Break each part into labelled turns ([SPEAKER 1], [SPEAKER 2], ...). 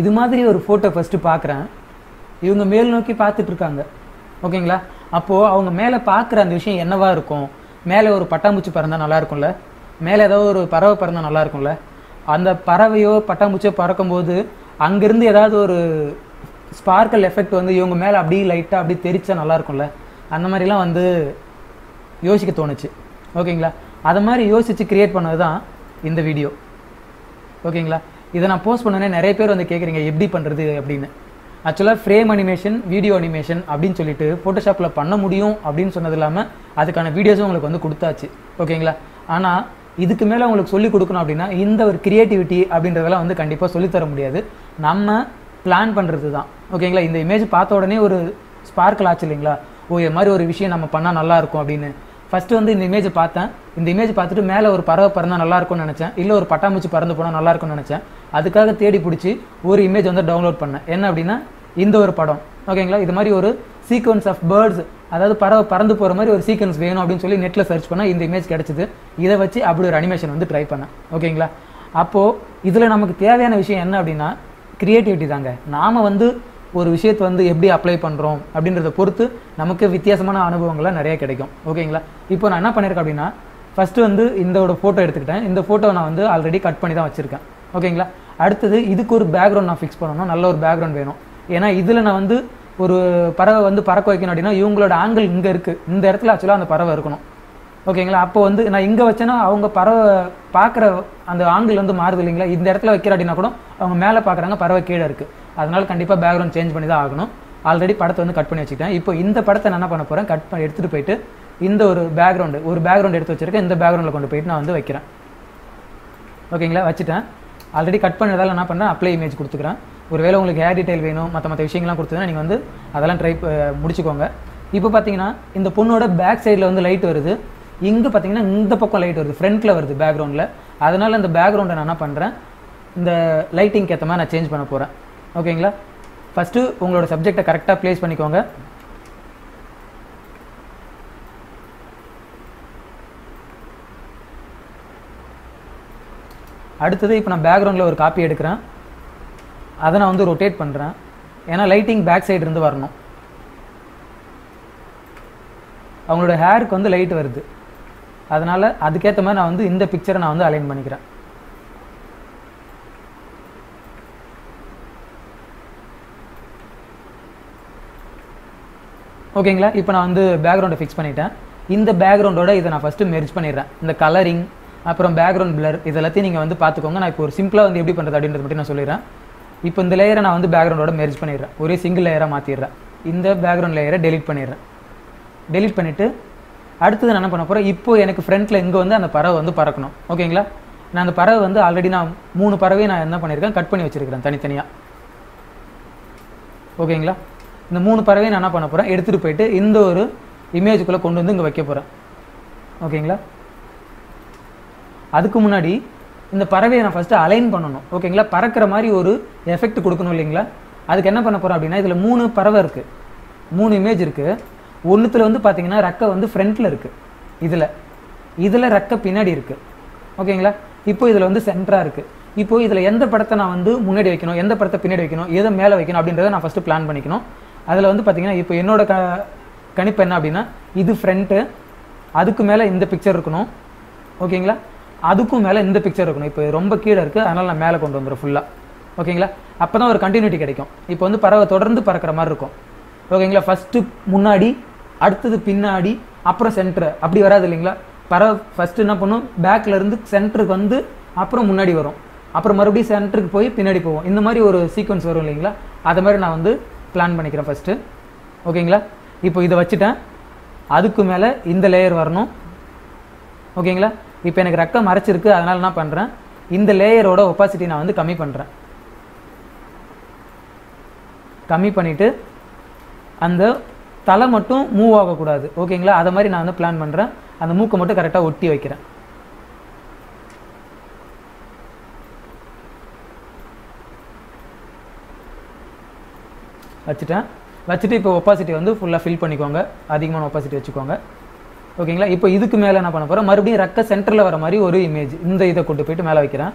[SPEAKER 1] இது மாதிரி ஒரு ஃபோட்டோ ஃபஸ்ட்டு பார்க்குறேன் இவங்க மேல் நோக்கி பார்த்துட்ருக்காங்க. ஓகேங்களா? அப்போது அவங்க மேலே பார்க்குற அந்த விஷயம் என்னவா இருக்கும்? மேலே ஒரு பட்டாம்பூச்சி பறந்தால் நல்லா இருக்கும்ல? மேலே ஏதோ ஒரு பறவை பறந்தால் நல்லா இருக்கும்ல? அந்த பறவையோ பட்டாம்பூச்சியோ பறக்கும்போது அங்கேருந்து ஏதாவது ஒரு ஸ்பார்க்கல் எஃபெக்ட் வந்து இவங்க மேலே அப்படியே லைட்டாக அப்படியே தெரிச்சா நல்லா இருக்கும்ல? அந்த மாதிரிலாம் வந்து யோசிக்க தோணுச்சு. ஓகேங்களா? அதை மாதிரி யோசித்து க்ரியேட் பண்ணது தான் இந்த வீடியோ ஓகேங்களா? இதை நான் போஸ்ட் பண்ணனே நிறைய பேர் வந்து கேட்குறீங்க எப்படி பண்ணுறது அப்படின்னு. ஆக்சுவலாக ஃப்ரேம் அனிமேஷன் வீடியோ அனிமேஷன் அப்படின்னு சொல்லிட்டு ஃபோட்டோஷாப்பில் பண்ண முடியும் அப்படின்னு சொன்னது இல்லாமல் அதுக்கான வீடியோஸும் உங்களுக்கு வந்து கொடுத்தாச்சு. ஓகேங்களா ஆனால் இதுக்கு மேலே உங்களுக்கு சொல்லிக் கொடுக்கணும் அப்படின்னா இந்த ஒரு கிரியேட்டிவிட்டி அப்படின்றதெல்லாம் வந்து கண்டிப்பாக சொல்லித்தர முடியாது. நம்ம பிளான் பண்ணுறது தான். ஓகேங்களா இந்த இமேஜ் பார்த்த உடனே ஒரு ஸ்பார்க்கில் ஆச்சு இல்லைங்களா? ஓ இது மாதிரி ஒரு விஷயம் நம்ம பண்ணால் நல்லா இருக்கும் அப்படின்னு. ஃபஸ்ட்டு வந்து இந்த இமேஜ் பார்த்தேன். இந்த இமேஜ் பார்த்துட்டு மேலே ஒரு பறவை பறந்தால் நல்லாயிருக்கும்னு நினச்சேன். இல்லை ஒரு பட்டாம்பூச்சி பறந்து போனால் நல்லா இருக்கும்னு நினச்சேன். அதுக்காக தேடி பிடிச்சி ஒரு இமேஜ் வந்து டவுன்லோட் பண்ணேன். என்ன அப்படின்னா இந்த ஒரு படம். ஓகேங்களா இது மாதிரி ஒரு சீக்வன்ஸ் ஆஃப் பேர்ட்ஸ் அதாவது பறவை பறந்து போகிற மாதிரி ஒரு சீக்வன்ஸ் வேணும் அப்படின்னு சொல்லி நெட்டில் சர்ச் பண்ணால் இந்த இமேஜ் கிடச்சிது. இதை வச்சு அப்படி ஒரு அனிமேஷன் வந்து ட்ரை பண்ணேன். ஓகேங்களா அப்போது இதில் நமக்கு தேவையான விஷயம் என்ன அப்படின்னா க்ரியேட்டிவிட்டி தாங்க. நாம் வந்து ஒரு விஷயத்தை வந்து எப்படி அப்ளை பண்ணுறோம் அப்படின்றத பொறுத்து நமக்கு வித்தியாசமான அனுபவங்கள்லாம் நிறைய கிடைக்கும். ஓகேங்களா? இப்போ நான் என்ன பண்ணியிருக்கேன் அப்படின்னா ஃபஸ்ட்டு வந்து இந்தோட ஃபோட்டோ எடுத்துக்கிட்டேன். இந்த ஃபோட்டோவை நான் வந்து ஆல்ரெடி கட் பண்ணி தான் வச்சுருக்கேன். ஓகேங்களா? அடுத்தது இதுக்கு ஒரு பேக்ரவுண்ட் நான் ஃபிக்ஸ் பண்ணணும். நல்ல ஒரு பேக்ரவுண்ட் வேணும். ஏன்னா இதில் நான் வந்து ஒரு பறவை வந்து பறக்க வைக்கணும் அப்படின்னா இவங்களோட ஆங்கிள் இங்கே இருக்குது இந்த இடத்துல ஆக்சுவலாக அந்த பறவை இருக்கணும். ஓகேங்களா? அப்போ வந்து நான் இங்கே வச்சேன்னா அவங்க பறவை பார்க்குற அந்த ஆங்கிள் வந்து மாறுது இல்லைங்களா? இந்த இடத்துல வைக்கிற அப்படின்னா கூட அவங்க மேலே பார்க்குறாங்க பறவை கீழே இருக்குது அதனால் கண்டிப்பாக பேக்ரவுண்ட் சேஞ்ச் பண்ணி தான் ஆகணும். ஆல்ரெடி படத்தை வந்து கட் பண்ணி வச்சுக்கிட்டேன். இப்போ இந்த படத்தை நான் என்ன பண்ண போகிறேன் கட் பண்ணி எடுத்துகிட்டு போயிட்டு இந்த ஒரு பேக்ரவுண்டு ஒரு பேக்ரவுண்ட் எடுத்து வச்சிருக்கேன். இந்த பேக்ரவுண்டில் கொண்டு போயிட்டு நான் வந்து வைக்கிறேன். ஓகேங்களா வச்சுட்டேன். ஆல்ரெடி கட் பண்ணுறதால என்ன பண்ணுறேன் அப்ளை இமேஜ் கொடுத்துக்கிறேன். ஒருவேளை உங்களுக்கு ஹேர் டீடைல் வேணும் மற்ற மற்ற விஷயங்கள்லாம் கொடுத்ததுன்னா நீங்கள் வந்து அதெல்லாம் ட்ரை முடிச்சுக்கோங்க. இப்போ பார்த்தீங்கன்னா இந்த பொண்ணோட பேக் சைடில் வந்து லைட் வருது. இங்கே பார்த்தீங்கன்னா இந்த பக்கம் லைட் வருது. ஃப்ரண்ட்டில் வருது பேக்ரவுண்டில் அதனால் அந்த பேக்ரவுண்டை நான் என்ன பண்ணுறேன் இந்த லைட்டிங்க்கு ஏற்ற மாதிரி நான் சேஞ்ச் பண்ண போகிறேன் ஓகேங்களா? ஃபஸ்ட்டு உங்களோட சப்ஜெக்டை கரெக்டாக ப்ளேஸ் பண்ணிக்கோங்க. அடுத்தது இப்போ நான் பேக்ரவுண்டில் ஒரு காப்பி எடுக்கிறேன். அதை நான் வந்து ரொட்டேட் பண்ணுறேன் ஏன்னா லைட்டிங் பேக் சைடு இருந்து வரணும். அவங்களோட ஹேருக்கு வந்து லைட் வருது. அதனால் அதுக்கேற்ற மாதிரி நான் வந்து இந்த பிக்சரை நான் வந்து அலைன் பண்ணிக்கிறேன். ஓகேங்களா? இப்போ நான் வந்து பேக்ரவுண்டை ஃபிக்ஸ் பண்ணிட்டேன். இந்த பேக்ரவுண்டோட இதை நான் ஃபஸ்ட்டு மெர்ஜ் பண்ணிடுறேன். இந்த கலரிங் அப்புறம் பேக்ரவுண்ட் பிளர் இது எல்லாத்தையும் நீங்கள் வந்து பார்த்துக்கோங்க. நான் இப்போ ஒரு சிம்பிளாக வந்து எப்படி பண்ணுறது அப்படின்றத மட்டும் நான் சொல்லிடுறேன். இப்போ இந்த லேயரை நான் வந்து பேக்ரவுண்டோட மெர்ஜ் பண்ணிடுறேன். ஒரே சிங்கிள் லேயராக மாற்றிடுறேன் இந்த பேக்ரவுண்ட் லேயரை டெலிட் பண்ணிடுறேன். டெலிட் பண்ணிவிட்டு அடுத்தது நான் என்ன பண்ண போகிறேன் இப்போ எனக்கு ஃப்ரண்ட்டில் இங்கே வந்து அந்த பறவை வந்து பறக்கணும். ஓகேங்களா? நான் அந்த பறவை வந்து ஆல்ரெடி நான் மூணு பறவையை நான் என்ன பண்ணியிருக்கேன் கட் பண்ணி வச்சுருக்கிறேன் தனித்தனியாக ஓகேங்களா? இந்த மூணு பறவையை நான் என்ன பண்ண போகிறேன் எடுத்துகிட்டு போயிட்டு இந்த ஒரு இமேஜுக்குள்ளே கொண்டு வந்து இங்கே வைக்க போகிறேன் ஓகேங்களா? அதுக்கு முன்னாடி இந்த பறவையை நான் ஃபஸ்ட்டு அலைன் பண்ணணும். ஓகேங்களா? பறக்கிற மாதிரி ஒரு எஃபெக்ட் கொடுக்கணும் இல்லைங்களா? அதுக்கு என்ன பண்ண போகிறோம் அப்படின்னா இதில் மூணு பறவை இருக்குது மூணு இமேஜ் இருக்குது ஒன்றுத்தில் வந்து பார்த்தீங்கன்னா ரெக்கை வந்து ஃப்ரண்ட்டில் இருக்குது இதில். இதில் ரெக்கை பின்னாடி இருக்குது ஓகேங்களா? இப்போ இதில் வந்து சென்டராக இருக்குது இப்போ இதில் எந்த படத்தை நான் வந்து முன்னாடி வைக்கணும் எந்த படத்தை பின்னாடி வைக்கணும் எதை மேலே வைக்கணும் அப்படின்றத நான் ஃபஸ்ட்டு பிளான் பண்ணிக்கணும். அதில் வந்து பார்த்தீங்கன்னா இப்போ என்னோட க கணிப்பு என்ன அப்படின்னா இது ஃப்ரண்ட்டு அதுக்கு மேலே இந்த பிக்சர் இருக்கணும். ஓகேங்களா? அதுக்கும் மேலே இந்த பிக்சர் இருக்கணும். இப்போ ரொம்ப கீழே இருக்குது அதனால் நான் மேலே கொண்டு வந்துடும் ஃபுல்லாக ஓகேங்களா? அப்போ தான் ஒரு கண்டினியூட்டி கிடைக்கும். இப்போ வந்து பறவை தொடர்ந்து பறக்கிற மாதிரி இருக்கும். ஓகேங்களா? ஃபஸ்ட்டு முன்னாடி அடுத்தது பின்னாடி அப்புறம் சென்டர் அப்படி வராது இல்லைங்களா? பறவை ஃபஸ்ட்டு என்ன பண்ணும்? பேக்லேருந்து சென்டருக்கு வந்து அப்புறம் முன்னாடி வரும். அப்புறம் மறுபடியும் சென்டருக்கு போய் பின்னாடி போவோம். இந்த மாதிரி ஒரு சீக்வன்ஸ் வரும் இல்லைங்களா? அதை மாதிரி நான் வந்து பிளான் பண்ணிக்கிறேன் ஃபஸ்ட்டு ஓகேங்களா இப்போ இதை வச்சுட்டேன். அதுக்கு மேலே இந்த லேயர் வரணும். ஓகேங்களா இப்போ எனக்கு ரக்கம் மறைச்சிருக்கு அதனால் என்ன பண்ணுறேன் இந்த லேயரோட ஒப்பாசிட்டி நான் வந்து கம்மி பண்ணுறேன் கம்மி பண்ணிவிட்டு அந்த தலை மட்டும் மூவ் ஆகக்கூடாது. ஓகேங்களா அதை மாதிரி நான் வந்து பிளான் பண்ணுறேன் அந்த மூக்கை மட்டும் கரெக்டாக ஒட்டி வைக்கிறேன். வச்சுட்டேன். வச்சுட்டு இப்போ ஒப்பாசிட்டி வந்து ஃபுல்லாக ஃபில் பண்ணிக்கோங்க. அதிகமான ஒப்பாசிட்டி வச்சுக்கோங்க. ஓகேங்களா இப்போ இதுக்கு மேலே என்ன பண்ண போகிறேன் மறுபடியும் ரெக்க சென்டரில் வர மாதிரி ஒரு இமேஜ் இந்த இதை கொண்டு போயிட்டு மேலே வைக்கிறேன்.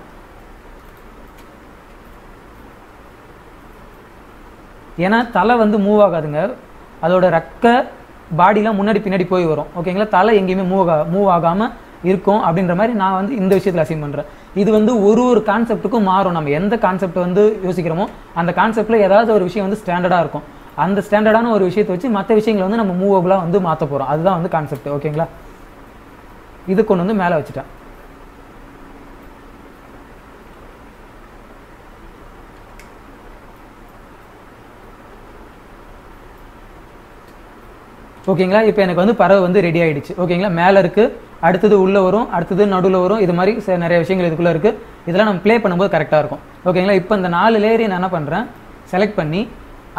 [SPEAKER 1] ஏன்னா தலை வந்து மூவ் ஆகாதுங்க. அதோட ரெக்க பாடிலாம் முன்னாடி பின்னாடி போய் வரும். ஓகேங்களா தலை எங்கேயுமே மூவ் ஆகா மூவ் ஆகாமல் இருக்கும் அப்படின்ற மாதிரி நான் வந்து இந்த விஷயத்தில் அசைன் பண்ணுறேன் இது வந்து ஒரு ஒரு கான்செப்ட்டுக்கும் மாறும். நம்ம எந்த கான்செப்ட் வந்து யோசிக்கிறோமோ அந்த கான்செப்ட்டில் ஏதாவது ஒரு விஷயம் வந்து ஸ்டாண்டர்டாக இருக்கும். அந்த ஸ்டாண்டர்டான ஒரு விஷயத்தை வச்சு மற்ற விஷயங்களை வந்து நம்ம மூவபுளாக வந்து மாற்ற போகிறோம் அதுதான் வந்து கான்செப்ட் ஓகேங்களா இது கொண்டு வந்து மேலே வச்சுட்டேன். ஓகேங்களா இப்போ எனக்கு வந்து பறவை வந்து ரெடி ஆகிடுச்சு ஓகேங்களா மேலே இருக்குது அடுத்தது உள்ளே வரும் அடுத்தது நடுவில் வரும். இது மாதிரி நிறைய விஷயங்கள் இதுக்குள்ளே இருக்கு. இதெல்லாம் நம்ம ப்ளே பண்ணும்போது கரெக்டாக இருக்கும். ஓகேங்களா இப்போ இந்த நாலு லேயரையும் நான் என்ன பண்ணுறேன் செலக்ட் பண்ணி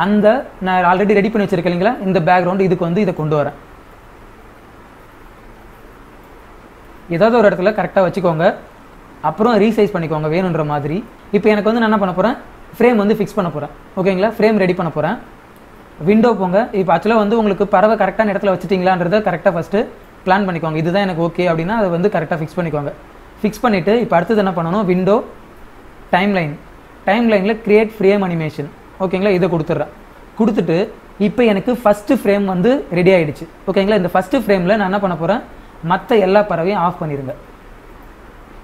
[SPEAKER 1] அந்த நான் ஆல்ரெடி ரெடி பண்ணி வச்சிருக்கேன் இல்லைங்களா? இந்த பேக்ரவுண்ட் இதுக்கு வந்து இதை கொண்டு வரேன். ஏதாவது ஒரு இடத்துல கரெக்டாக வச்சுக்கோங்க. அப்புறம் ரீசைஸ் பண்ணிக்கோங்க வேணுன்ற மாதிரி. இப்போ எனக்கு வந்து நான் என்ன பண்ண போகிறேன் ஃப்ரேம் வந்து ஃபிக்ஸ் பண்ண போகிறேன் ஓகேங்களா ஃப்ரேம் ரெடி பண்ண போகிறேன் விண்டோ போங்க. இப்போ ஆக்சுவலாக வந்து உங்களுக்கு பறவை கரெக்டான இடத்துல வச்சுட்டிங்களான்றத கரெக்டாக ஃபஸ்ட்டு பிளான் பண்ணிக்கோங்க இதுதான் எனக்கு ஓகே அப்படின்னா அதை வந்து கரெக்டாக ஃபிக்ஸ் பண்ணிக்கோங்க ஃபிக்ஸ் பண்ணிவிட்டு இப்போ அடுத்தது என்ன பண்ணணும்? விண்டோ டைம் லைன் டைம் லைனில் க்ரியேட் ஃப்ரேம் அனிமேஷன் ஓகேங்களா இதை கொடுத்துட்றேன். கொடுத்துட்டு இப்போ எனக்கு ஃபஸ்ட்டு ஃப்ரேம் வந்து ரெடி ஆகிடுச்சு ஓகேங்களா இந்த ஃபஸ்ட்டு ஃப்ரேமில் நான் என்ன பண்ண போகிறேன் மற்ற எல்லா பறவையும் ஆஃப் பண்ணிடுங்க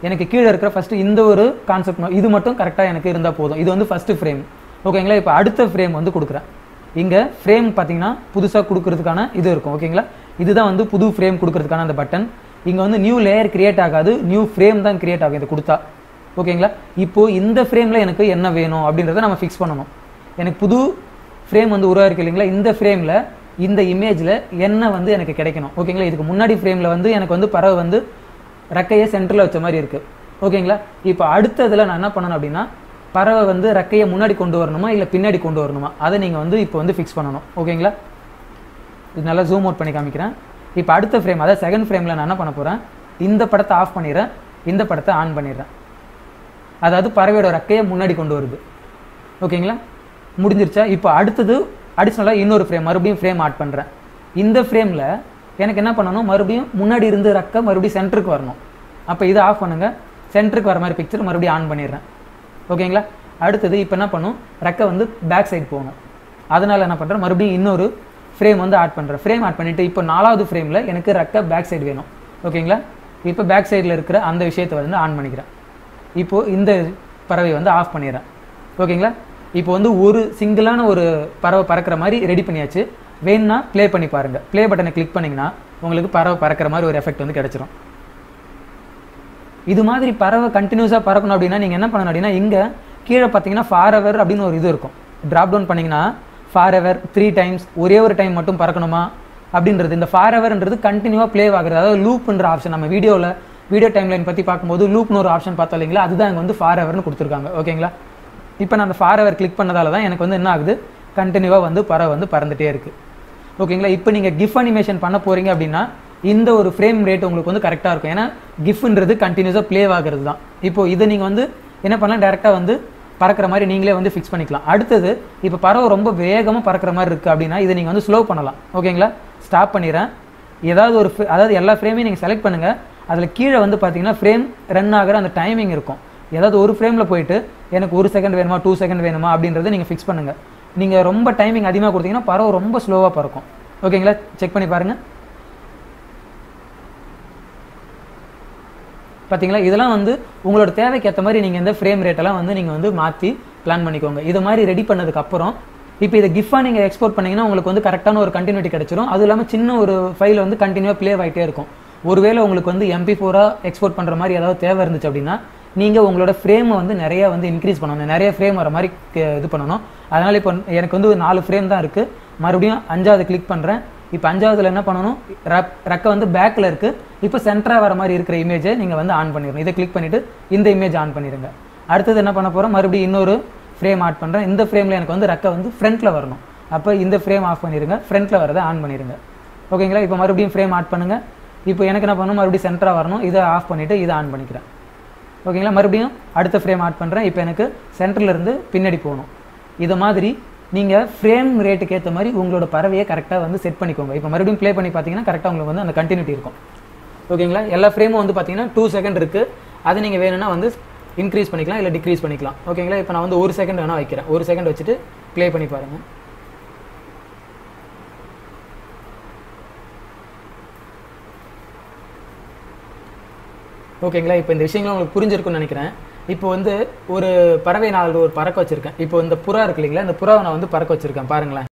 [SPEAKER 1] எனக்கு கீழே இருக்கிற ஃபஸ்ட்டு இந்த ஒரு கான்செப்ட் இது மட்டும் கரெக்டாக எனக்கு இருந்தால் போதும். இது வந்து ஃபஸ்ட்டு ஃப்ரேம் ஓகேங்களா இப்போ அடுத்த ஃப்ரேம் வந்து கொடுக்குறேன். இங்கே ஃப்ரேம் பார்த்தீங்கன்னா புதுசாக கொடுக்கறதுக்கான இது இருக்கும். ஓகேங்களா இதுதான் வந்து புது ஃப்ரேம் கொடுக்கறதுக்கான அந்த பட்டன் இங்கே வந்து நியூ லேயர் கிரியேட் ஆகாது. நியூ ஃப்ரேம் தான் கிரியேட் ஆகும். இது கொடுத்தா. ஓகேங்களா இப்போது இந்த ஃப்ரேமில் எனக்கு என்ன வேணும் அப்படின்றத நம்ம ஃபிக்ஸ் பண்ணணும். எனக்கு புது ஃப்ரேம் வந்து உருவாயிருக்கு இல்லைங்களா? இந்த ஃப்ரேமில் இந்த இமேஜில் என்ன வந்து எனக்கு கிடைக்கணும்? ஓகேங்களா இதுக்கு முன்னாடி ஃப்ரேமில் வந்து எனக்கு வந்து பறவை வந்து ரெக்கையை சென்டரில் வச்ச மாதிரி இருக்குது ஓகேங்களா இப்போ அடுத்ததில் நான் என்ன பண்ணணும் அப்படின்னா பறவை வந்து ரெக்கையை முன்னாடி கொண்டு வரணுமா? இல்லை பின்னாடி கொண்டு வரணுமா? அதை நீங்கள் வந்து இப்போ வந்து ஃபிக்ஸ் பண்ணணும். ஓகேங்களா இது நல்லா ஜூம் அவுட் பண்ணி காமிக்கிறேன். இப்போ அடுத்த ஃப்ரேம் அதாவது செகண்ட் ஃப்ரேமில் நான் என்ன பண்ண போகிறேன் இந்த படத்தை ஆஃப் பண்ணிடுறேன். இந்த படத்தை ஆன் பண்ணிடுறேன். அதாவது பறவையோட ரெக்கையை முன்னாடி கொண்டு வருது. ஓகேங்களா? முடிஞ்சிருச்சா? இப்போ அடுத்தது அடிஷ்னலாக இன்னொரு ஃப்ரேம் மறுபடியும் ஃப்ரேம் ஆட் பண்ணுறேன் இந்த ஃப்ரேமில் எனக்கு என்ன பண்ணணும்? மறுபடியும் முன்னாடி இருந்து ரெக்கை மறுபடியும் சென்டருக்கு வரணும். அப்போ இதை ஆஃப் பண்ணுங்கள் சென்டருக்கு வர மாதிரி பிக்சர் மறுபடியும் ஆன் பண்ணிடுறேன். ஓகேங்களா? அடுத்தது இப்போ என்ன பண்ணும்? ரெக்கை வந்து பேக் சைடு போகணும். அதனால் என்ன பண்ணுறேன் மறுபடியும் இன்னொரு ஃப்ரேம் வந்து ஆட் பண்ணுறேன் ஃப்ரேம் ஆட் பண்ணிவிட்டு இப்போ நாலாவது ஃப்ரேமில் எனக்கு ரெக்க பேக் சைடு வேணும். ஓகேங்களா இப்போ பேக் சைடில் இருக்கிற அந்த விஷயத்தை வந்து ஆன் பண்ணிக்கிறேன். இப்போது இந்த பறவை வந்து ஆஃப் பண்ணிடுறேன். ஓகேங்களா இப்போ வந்து ஒரு சிங்கிளான ஒரு பறவை பறக்கிற மாதிரி ரெடி பண்ணியாச்சு. வேணும்னா ப்ளே பண்ணி பாருங்கள் ப்ளே பட்டனை கிளிக் பண்ணிங்கன்னா உங்களுக்கு பறவை பறக்கிற மாதிரி ஒரு எஃபெக்ட் வந்து கிடச்சிரும். இது மாதிரி பறவை கண்டினியூஸாக பறக்கணும் அப்படின்னா நீங்கள் என்ன பண்ணணும் அப்படின்னா இங்கே கீழே பார்த்தீங்கன்னா ஃபார் அப்படின்னு ஒரு இது இருக்கும். ட்ராப் டவுன் பண்ணிங்கன்னா ஃபார் எவர் த்ரீ டைம்ஸ் ஒரே ஒரு டைம் மட்டும் பறக்கணுமா? அப்படின்றது. இந்த ஃபார் எவர்ன்றது கண்டினியூவாக ப்ளே ஆகுறது. அதாவது லூப்ன்ற ஆப்ஷன் நம்ம வீடியோவில் வீடியோ டைம்லைன் பற்றி பார்க்கும்போது லூப்னு ஒரு ஆப்ஷன் பார்த்தோம் இல்லைங்களா? அதுதான் இங்கே வந்து ஃபார் எவர்னு கொடுத்துருக்காங்க ஓகேங்களா இப்போ நான் அந்த ஃபார் எவர் கிளிக் பண்ணதால தான் எனக்கு வந்து என்ன ஆகுது? கண்டினியூவாக வந்து பறவை வந்து பறந்துட்டே இருக்குது ஓகேங்களா இப்போ நீங்கள் கிஃப் அனிமேஷன் பண்ண போகிறீங்க அப்படின்னா இந்த ஒரு ஃப்ரேம் ரேட் உங்களுக்கு வந்து கரெக்டாக இருக்கும். ஏன்னா கிஃப்ன்றது கண்டினியூஸாக ப்ளே ஆகிறது தான். இப்போது இதை நீங்கள் வந்து என்ன பண்ணலாம்? டேரெக்டாக வந்து பறக்கிற மாதிரி நீங்களே வந்து ஃபிக்ஸ் பண்ணிக்கலாம். அடுத்தது இப்போ பறவை ரொம்ப வேகமாக பறக்கிற மாதிரி இருக்குது அப்படின்னா இதை நீங்கள் வந்து ஸ்லோ பண்ணலாம். ஓகேங்களா? ஸ்டாப் பண்ணிடுறேன் ஏதாவது ஒரு அதாவது எல்லா ஃப்ரேமையும் நீங்கள் செலக்ட் பண்ணுங்கள் அதில் கீழே வந்து பார்த்தீங்கன்னா ஃப்ரேம் ரன் ஆகிற அந்த டைமிங் இருக்கும். ஏதாவது ஒரு ஃப்ரேமில் போயிட்டு எனக்கு ஒரு செகண்ட் வேணுமா டூ செகண்ட் வேணுமா அப்படின்றத நீங்கள் ஃபிக்ஸ் பண்ணுங்கள் நீங்கள் ரொம்ப டைமிங் அதிகமாக கொடுத்தீங்கன்னா பறவை ரொம்ப ஸ்லோவாக பறக்கும். ஓகேங்களா? செக் பண்ணி பாருங்கள் பார்த்தீங்களா இதெல்லாம் வந்து உங்களோட தேவைக்கு ஏற்ற மாதிரி நீங்கள் இந்த ஃப்ரேம் ரேட்டெல்லாம் வந்து நீங்கள் வந்து மாற்றி பிளான் பண்ணிக்கோங்க. இது மாதிரி ரெடி பண்ணதுக்கப்புறம் இப்போ இதை கிஃப்டாக நீங்கள் எக்ஸ்போர்ட் பண்ணீங்கன்னா உங்களுக்கு வந்து கரெக்டான ஒரு கண்டினியூட்டி கிடைச்சிரும். அதுவும் இல்லாமல் சின்ன ஒரு ஃபைல் வந்து கண்டினியூவாக ப்ளே ஆகிட்டே இருக்கும். ஒருவேளை உங்களுக்கு வந்து எம்பி ஃபோராக எக்ஸ்போர்ட் பண்ணுற மாதிரி ஏதாவது தேவை இருந்துச்சு அப்படின்னா நீங்கள் உங்களோட ஃப்ரேமை வந்து நிறைய வந்து இன்க்ரீஸ் பண்ணணும். நிறைய ஃப்ரேம் வர மாதிரி இது பண்ணணும். அதனால் இப்போ எனக்கு வந்து ஒரு நாலு ஃப்ரேம் தான் இருக்குது மறுபடியும் அஞ்சாவது கிளிக் பண்ணுறேன் இப்போ அஞ்சாவதுல என்ன பண்ணணும்? ரக் ரெக்கை வந்து பேக்கில் இருக்குது இப்போ சென்டராக வர மாதிரி இருக்கிற இமேஜை நீங்கள் வந்து ஆன் பண்ணிடணும். இதை கிளிக் பண்ணிவிட்டு இந்த இமேஜ் ஆன் பண்ணிடுங்க. அடுத்தது என்ன பண்ண போகிறோம் மறுபடியும் இன்னொரு ஃப்ரேம் ஆட் பண்ணுறேன் இந்த ஃப்ரேமில் எனக்கு வந்து ரெக்கை வந்து ஃப்ரண்ட்டில் வரணும். அப்போ இந்த ஃப்ரேம் ஆஃப் பண்ணிடுங்க. ஃப்ரண்ட்டில் வரதை ஆன் பண்ணிடுங்க. ஓகேங்களா இப்போ மறுபடியும் ஃப்ரேம் ஆட் பண்ணுங்கள் இப்போ எனக்கு என்ன பண்ணணும்? மறுபடியும் சென்டராக வரணும். இதை ஆஃப் பண்ணிவிட்டு இதை ஆன் பண்ணிக்கிறேன். ஓகேங்களா மறுபடியும் அடுத்த ஃப்ரேம் ஆட் பண்ணுறேன் இப்போ எனக்கு சென்டர்லேருந்து பின்னாடி போகணும். இது மாதிரி நீங்கள் ஃப்ரேம் ரேட்டுக்கு ஏற்ற மாதிரி உங்களோட பறவையை கரெக்டாக வந்து செட் பண்ணிக்கோங்க. இப்போ மறுபடியும் ப்ளே பண்ணி பார்த்தீங்கன்னா கரெக்டாக உங்களுக்கு வந்து அந்த கண்டினியூட்டி இருக்கும். ஓகேங்களா எல்லா ஃப்ரேமும் வந்து பார்த்தீங்கன்னா டூ செகண்ட் இருக்குது அது நீங்கள் வேணும்னா வந்து இன்க்ரீஸ் பண்ணிக்கலாம் இல்லை டிக்ரீஸ் பண்ணிக்கலாம். ஓகேங்களா இப்போ நான் வந்து ஒரு செகண்ட் வேணால் வைக்கிறேன். ஒரு செகண்ட் வச்சுட்டு ப்ளே பண்ணி பாருங்கள் ஓகேங்களா இப்போ இந்த விஷயங்கள் உங்களுக்கு புரிஞ்சிருக்கும்னு நினைக்கிறேன். இப்போ வந்து ஒரு பறவை நான் ஒரு பறக்க வச்சிருக்கேன். இப்போ இந்த புறா இருக்கு இல்லைங்களா இந்த புறாவை நான் வந்து பறக்க வச்சிருக்கேன். பாருங்களேன்.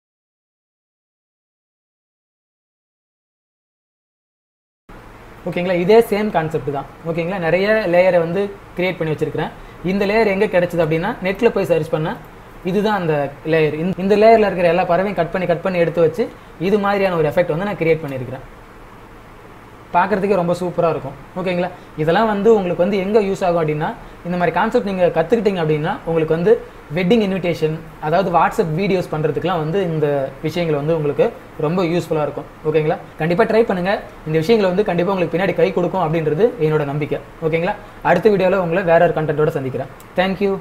[SPEAKER 1] ஓகேங்களா? இதே சேம் கான்செப்ட் தான். ஓகேங்களா? நிறைய லேயரை வந்து கிரியேட் பண்ணி வச்சிருக்கிறேன். இந்த லேயர் எங்கே கிடைச்சது அப்படின்னா நெட்டில் போய் சர்ச் பண்ணேன் இதுதான் அந்த லேயர் இந்த லேயரில் இருக்கிற எல்லா பறவையும் கட் பண்ணி கட் பண்ணி எடுத்து வச்சு இது மாதிரியான ஒரு எஃபெக்ட் வந்து நான் கிரியேட் பண்ணியிருக்கிறேன். பார்க்குறதுக்கே ரொம்ப சூப்பராக இருக்கும். ஓகேங்களா இதெல்லாம் வந்து உங்களுக்கு வந்து எங்கே யூஸ் ஆகும் அப்படின்னா இந்த மாதிரி கான்செப்ட் நீங்கள் கற்றுக்கிட்டீங்க அப்படின்னா உங்களுக்கு வந்து வெட்டிங் இன்விடேஷன் அதாவது வாட்ஸ்அப் வீடியோஸ் பண்ணுறதுக்குலாம் வந்து இந்த விஷயங்கள் வந்து உங்களுக்கு ரொம்ப யூஸ்ஃபுல்லாக இருக்கும். ஓகேங்களா கண்டிப்பாக ட்ரை பண்ணுங்கள் இந்த விஷயங்களை வந்து கண்டிப்பாக உங்களுக்கு பின்னாடி கை கொடுக்கும் அப்படின்றது என்னோட நம்பிக்கை. ஓகேங்களா அடுத்த வீடியோவில் உங்களை வேற ஒரு கண்டென்ட்டோட சந்திக்கிறேன். தேங்க்யூ